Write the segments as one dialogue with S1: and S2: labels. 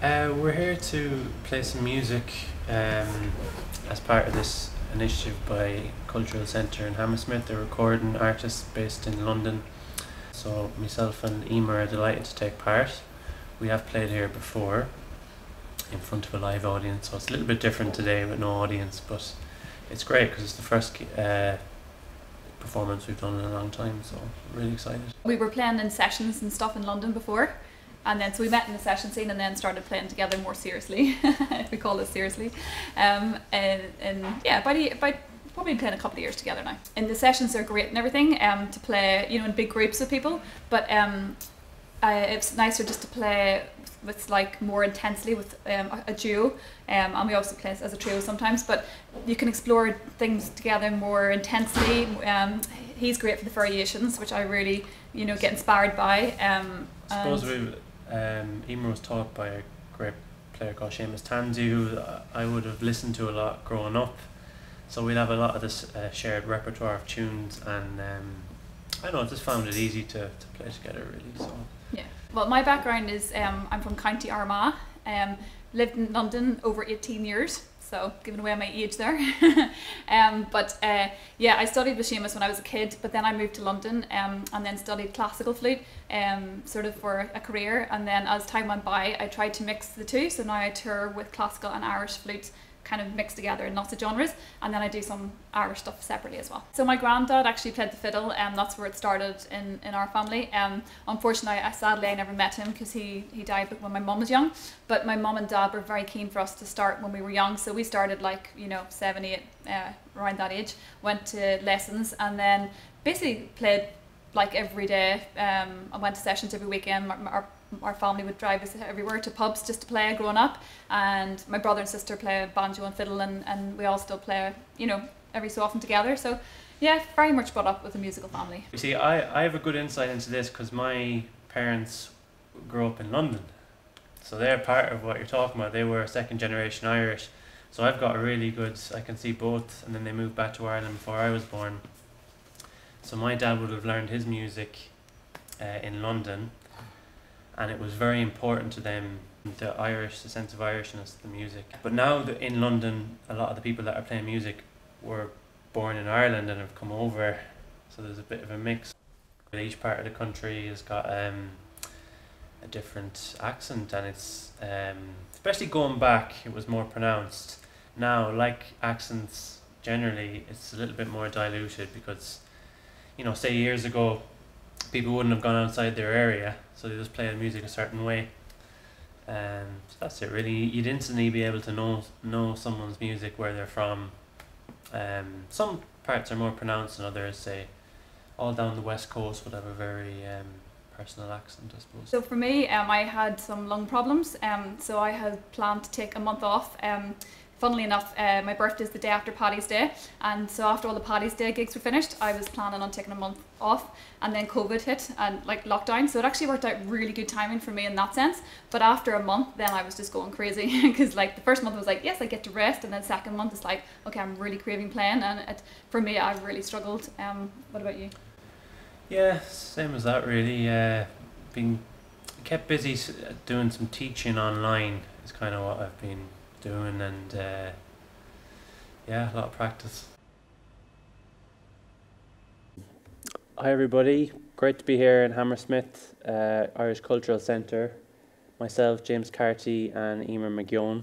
S1: Uh, we're here to play some music um, as part of this initiative by Cultural Centre in Hammersmith. They're recording artists based in London. So myself and Eimear are delighted to take part. We have played here before in front of a live audience, so it's a little bit different today with no audience, but it's great because it's the first uh, performance we've done in a long time, so I'm really excited.
S2: We were playing in sessions and stuff in London before, and then so we met in the session scene and then started playing together more seriously, if we call it seriously. Um, and, and yeah, by probably playing a couple of years together now. And the sessions are great and everything um, to play, you know, in big groups of people, but um, uh, it's nicer just to play with like more intensely with um, a, a duo. Um, and we also play as a trio sometimes. But you can explore things together more intensely. Um, he's great for the variations which I really you know get inspired by. Um,
S1: I suppose we um, Eimear was taught by a great player called Seamus Tansey who I would have listened to a lot growing up. So we'd have a lot of this uh, shared repertoire of tunes and um, I don't know just found it easy to, to play together really so.
S2: Yeah. Well, my background is um, I'm from County Armagh. Um, lived in London over 18 years, so giving away my age there. um, but uh, yeah, I studied with Seamus when I was a kid, but then I moved to London um, and then studied classical flute, um, sort of for a career. And then as time went by, I tried to mix the two. So now I tour with classical and Irish flute kind of mixed together in lots of genres and then I do some Irish stuff separately as well. So my granddad actually played the fiddle and that's where it started in, in our family. Um, unfortunately, I, sadly I never met him because he, he died when my mum was young but my mum and dad were very keen for us to start when we were young so we started like you know seven, eight, uh, around that age, went to lessons and then basically played like every day. Um, I went to sessions every weekend. Family would drive us everywhere to pubs just to play growing up. And my brother and sister play banjo and fiddle and, and we all still play you know every so often together. So yeah very much brought up with a musical family.
S1: You see I, I have a good insight into this because my parents grew up in London. So they're part of what you're talking about. They were second generation Irish. So I've got a really good I can see both and then they moved back to Ireland before I was born. So my dad would have learned his music uh, in London and it was very important to them the Irish, the sense of Irishness, the music. But now that in London, a lot of the people that are playing music were born in Ireland and have come over, so there's a bit of a mix. Each part of the country has got um, a different accent, and it's um, especially going back, it was more pronounced. Now, like accents generally, it's a little bit more diluted because, you know, say years ago, people wouldn't have gone outside their area, so they just play the music a certain way. Um, so that's it really. You'd instantly be able to know know someone's music where they're from. Um, some parts are more pronounced than others. Say, all down the west coast would have a very um, personal accent, I suppose.
S2: So for me, um, I had some lung problems. Um, so I had planned to take a month off. Um, funnily enough, uh, my birthday is the day after Paddy's Day, and so after all the Paddy's Day gigs were finished, I was planning on taking a month off, and then COVID hit and like lockdown, so it actually worked out really good timing for me in that sense. But after a month, then I was just going crazy because like the first month was like yes, I get to rest, and then second month it's like okay, I'm really craving playing, and it, for me, I've really struggled. Um, what about you?
S1: Yeah, same as that really. Uh, being kept busy doing some teaching online is kind of what I've been doing and uh, yeah, a lot of practice. Hi everybody, great to be here in Hammersmith uh, Irish Cultural Centre. Myself, James Carty and Eimear McGeown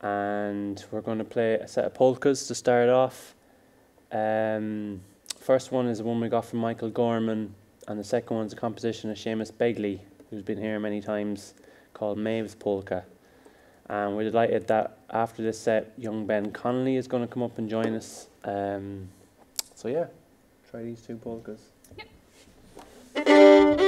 S1: and we're going to play a set of polkas to start off. Um, first one is the one we got from Michael Gorman and the second one is a composition of Seamus Begley who's been here many times called Maeve's Polka. And we're delighted that after this set, young Ben Connolly is going to come up and join us. Um, so yeah, try these two polkas. Yep.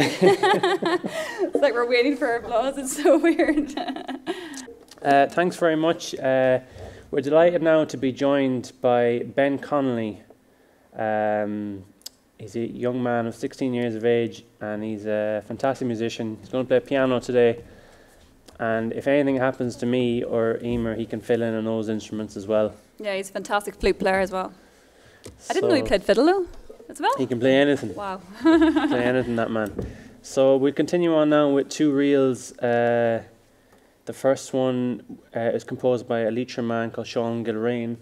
S2: it's like we're waiting for applause. It's so weird.
S1: Uh, thanks very much. Uh, we're delighted now to be joined by Ben Connolly. Um, he's a young man of 16 years of age and he's a fantastic musician. He's going to play piano today. And if anything happens to me or Eimear, he can fill in on those instruments as well.
S2: yeah, he's a fantastic flute player as well. I didn't know he played fiddle though, as well.
S1: He can play anything.
S2: Wow.
S1: play anything, that man. So we continue on now with two reels. Uh, the first one uh, is composed by a Leitrim man called Sean Gilrain.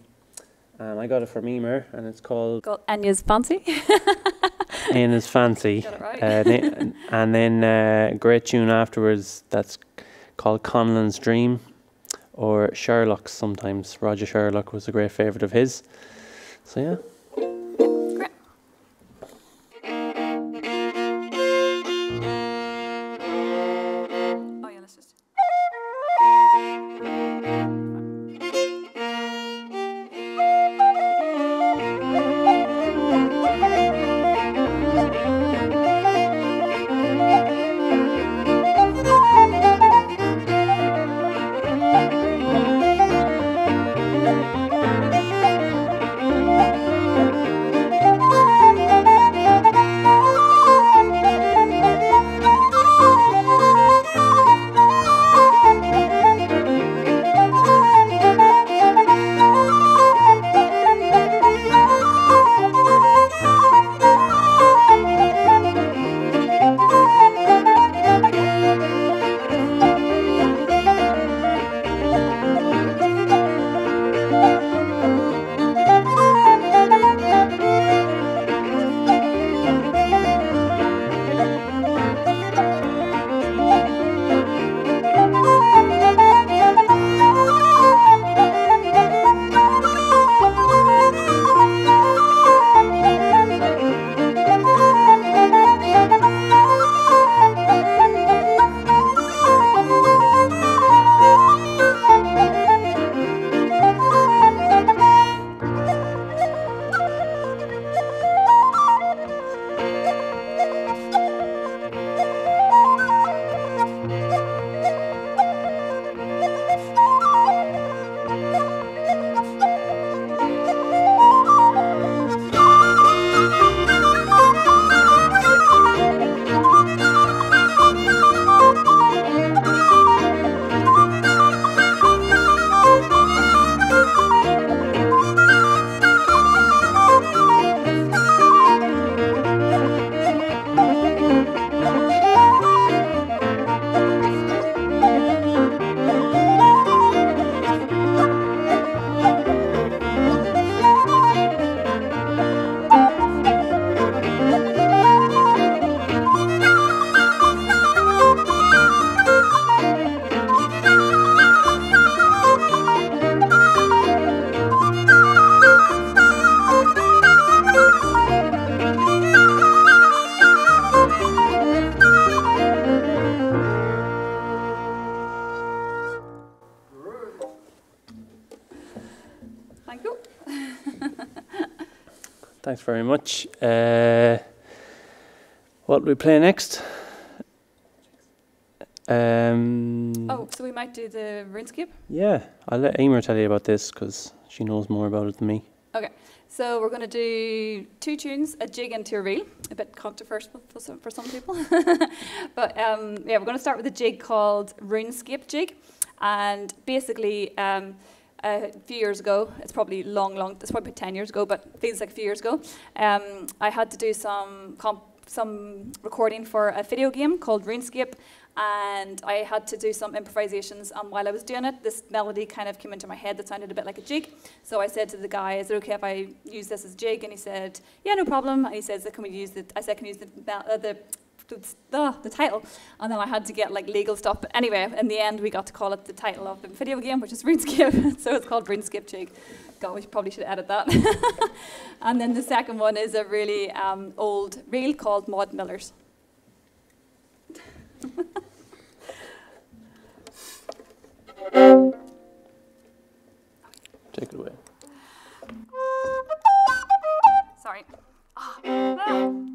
S1: Um, I got it from Eimear, and it's called
S2: Got Anya's fancy.
S1: His Fancy.
S2: Got it right.
S1: Uh, and then uh, a great tune afterwards that's called Conlon's Dream, or Sherlock's sometimes. Roger Sherlock was a great favourite of his. So yeah. Thanks very much. Uh, what we play next? Um,
S2: Oh, so we might do the RuneScape.
S1: Yeah, I'll let Eimear tell you about this because she knows more about it than me.
S2: Okay, so we're going to do two tunes, a jig and two reel. A bit controversial for some, for some people. but um, yeah, we're going to start with a jig called RuneScape Jig. And basically, um, a few years ago, it's probably long, long, it's probably 10 years ago, but feels like a few years ago, um, I had to do some, some recording for a video game called RuneScape. And I had to do some improvisations. And while I was doing it, this melody kind of came into my head that sounded a bit like a jig. So I said to the guy, "Is it okay if I use this as a jig?" And he said, "Yeah, no problem." And he says, "Can we use the?" I said, "Can we use the uh, the." The, the title, and then I had to get like legal stuff. But anyway, in the end, we got to call it the title of the video game, which is RuneScape. so it's called RuneScape Jig. God, we probably should edit that. and then the second one is a really um, old reel called Maud Miller's.
S1: Take it away.
S2: Sorry. Ah.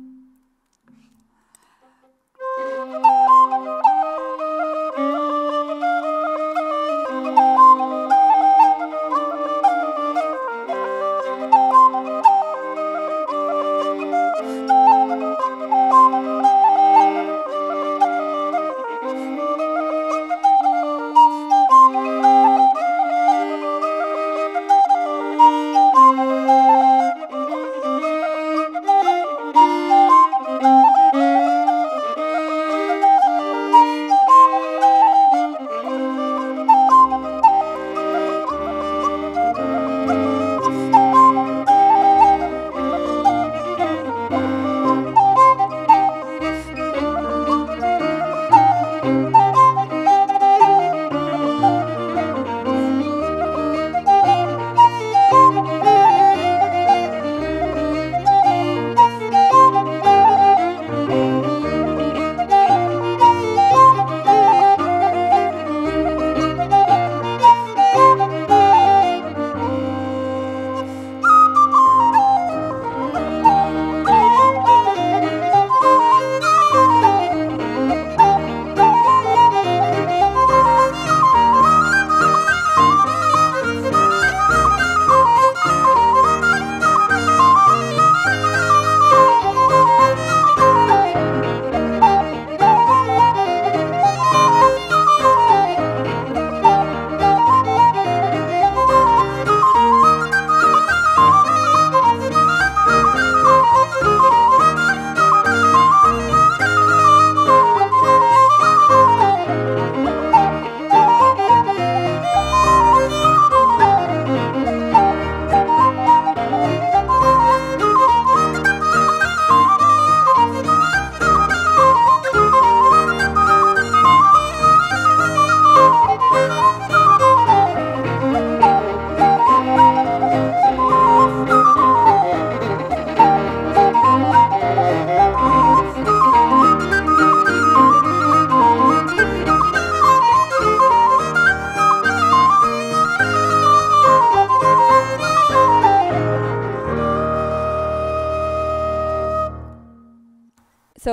S2: Música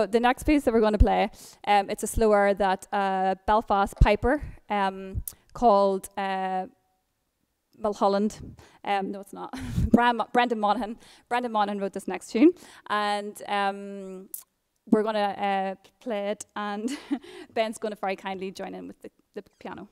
S2: so the next piece that we're going to play, um, it's a slow air that uh, Belfast Piper um, called uh, Mulholland. Um, no, it's not. Brendan Monaghan. Brendan Monaghan wrote this next tune, and um, we're going to uh, play it, and Ben's going to very kindly join in with the, the piano.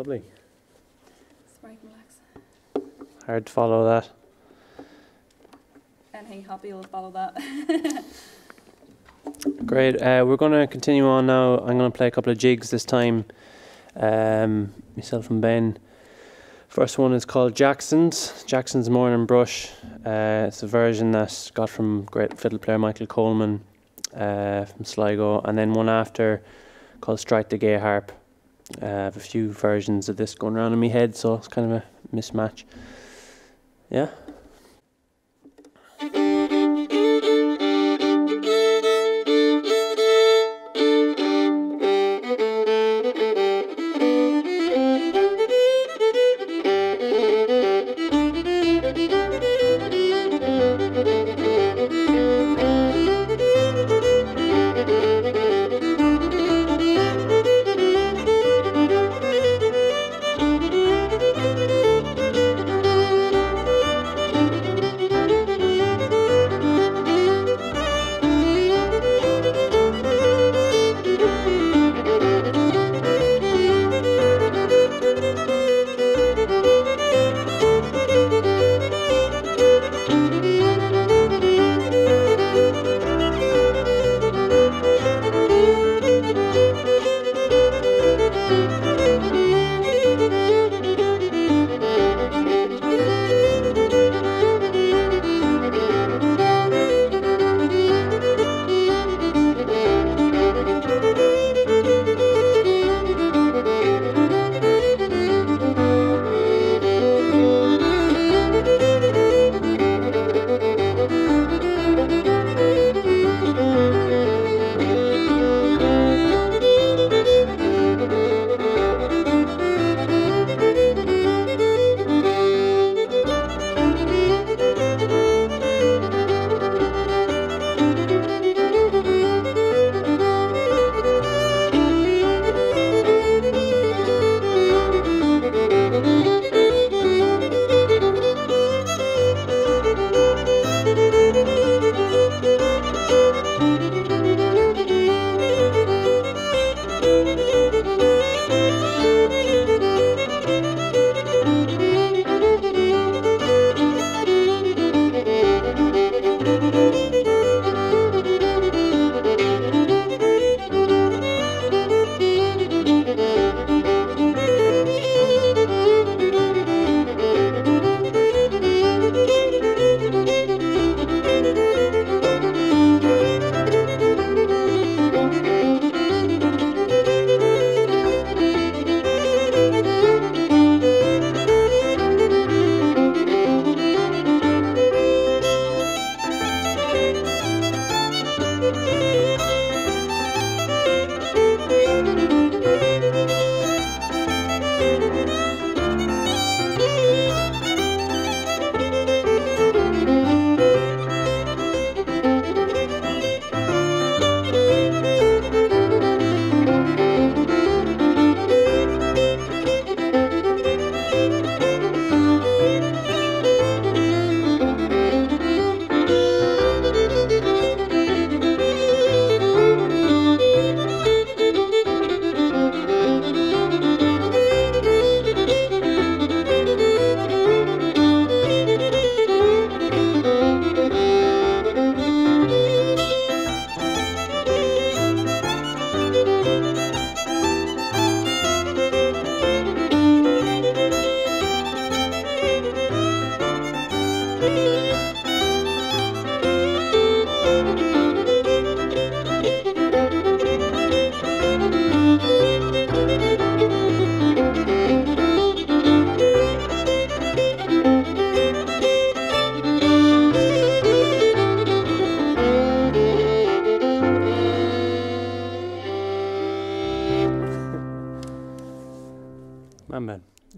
S1: Lovely.
S3: Relax.
S1: Hard to follow that.
S3: Anything happy will follow that.
S1: Great. Uh, we're going to continue on now. I'm going to play a couple of jigs this time. Um, myself and Ben. First one is called Jackson's. Jackson's Morning Brush. Uh, it's a version that's got from great fiddle player Michael Coleman uh, from Sligo. And then one after called Strike the Gay Harp. I have a few versions of this going around in my head, so it's kind of a mismatch. Yeah.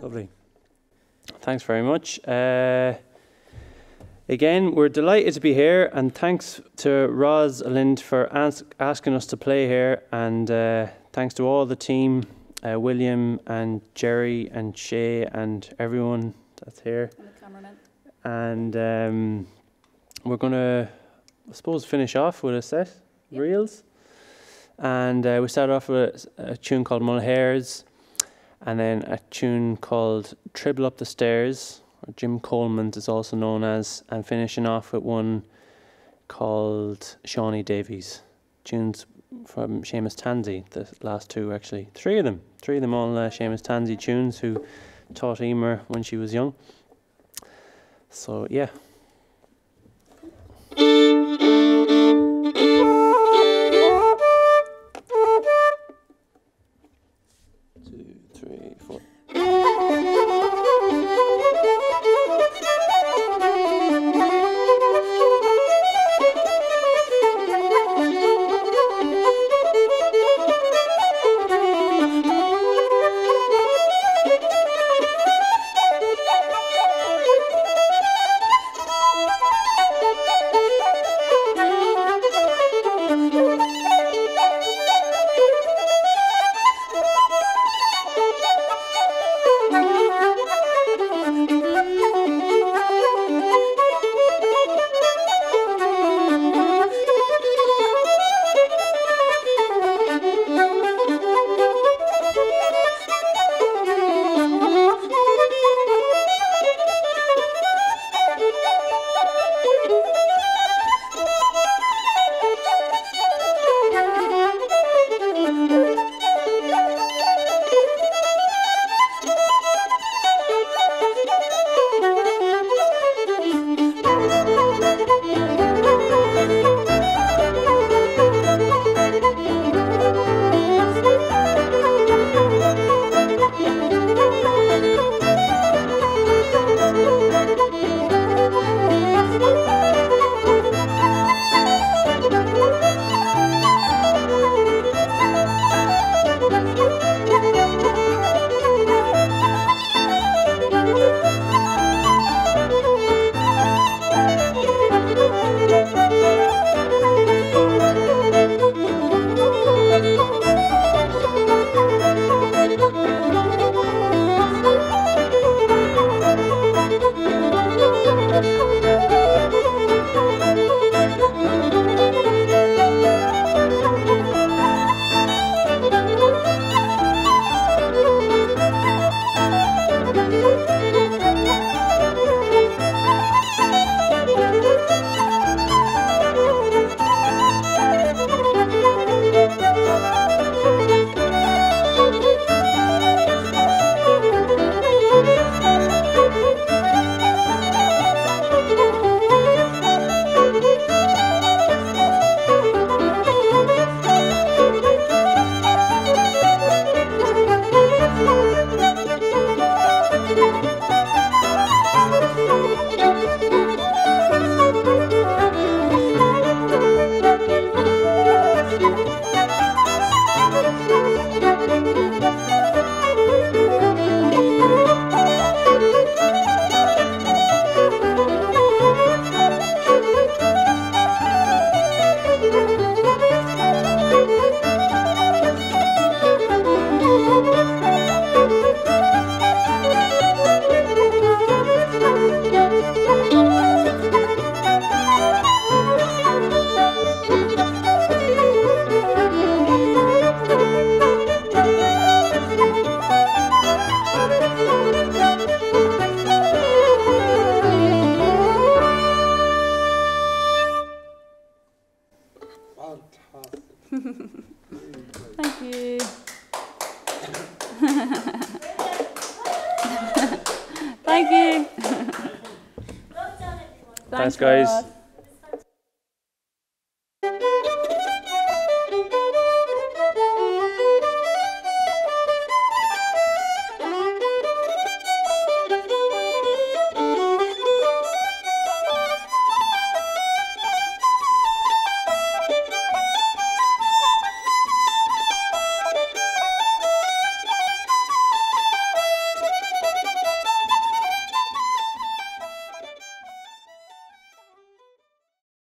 S1: Lovely. Thanks very much. Uh, again, we're delighted to be here, and thanks to Roz Lind for ask, asking us to play here, and uh, thanks to all the team, uh, William and Jerry and Shay and everyone that's here.
S3: And the cameraman.
S1: And um, we're going to, I suppose, finish off with a set,
S3: Yep.
S1: reels. And uh, we started off with a, a tune called Mulhairs. and then a tune called Tribble Up the Stairs, Jim Coleman's is also known as, and finishing off with one called Shawnee Davies. Tunes from Seamus Tansey, the last two actually. Three of them. Three of them all uh, Seamus Tansey tunes who taught Eimear when she was young. So, yeah. Guys.